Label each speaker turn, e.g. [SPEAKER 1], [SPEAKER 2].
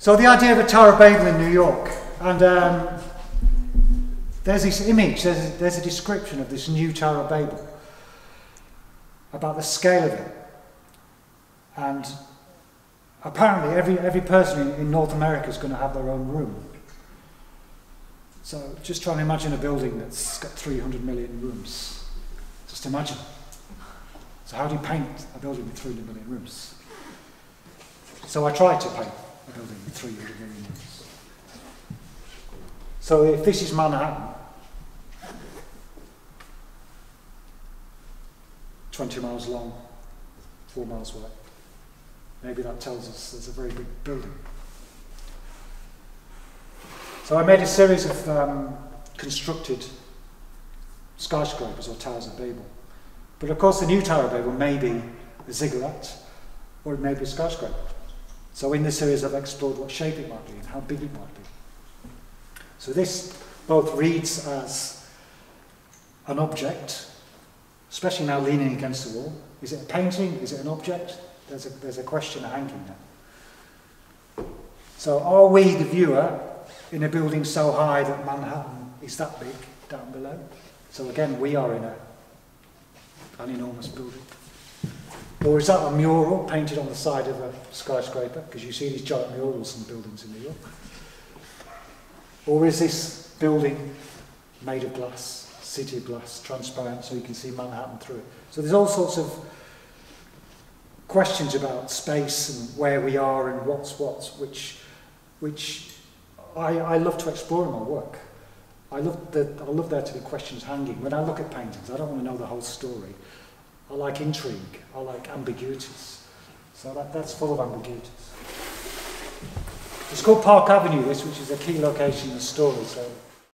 [SPEAKER 1] So the idea of a Tower of Babel in New York, and um, there's this image, there's a, there's a description of this new Tower of Babel, about the scale of it. And apparently every, every person in, in North America is going to have their own room. So just try and imagine a building that's got 300 million rooms. Just imagine. So how do you paint a building with 300 million rooms? So I tried to paint a building 300 million rooms. So if this is Manhattan, 20 miles long, 4 miles wide, maybe that tells us there's a very big building. So I made a series of um, constructed skyscrapers or towers of Babel. But of course the new Tower of Babel may be a ziggurat or it may be a skyscraper. So in this series I've explored what shape it might be and how big it might be. So this both reads as an object, especially now leaning against the wall. Is it a painting? Is it an object? There's a, there's a question hanging there. So are we, the viewer, in a building so high that Manhattan is that big down below? So again, we are in a, an enormous building. Or is that a mural painted on the side of a skyscraper? Because you see these giant murals in buildings in New York. Or is this building made of glass, city of glass, transparent, so you can see Manhattan through it? So there's all sorts of questions about space and where we are and what's what, which, which I, I love to explore in my work. I love, the, I love there to be questions hanging. When I look at paintings, I don't want to know the whole story. I like intrigue. I like ambiguities. So that, that's full of ambiguities. It's called Park Avenue, this, which is a key location in the story. So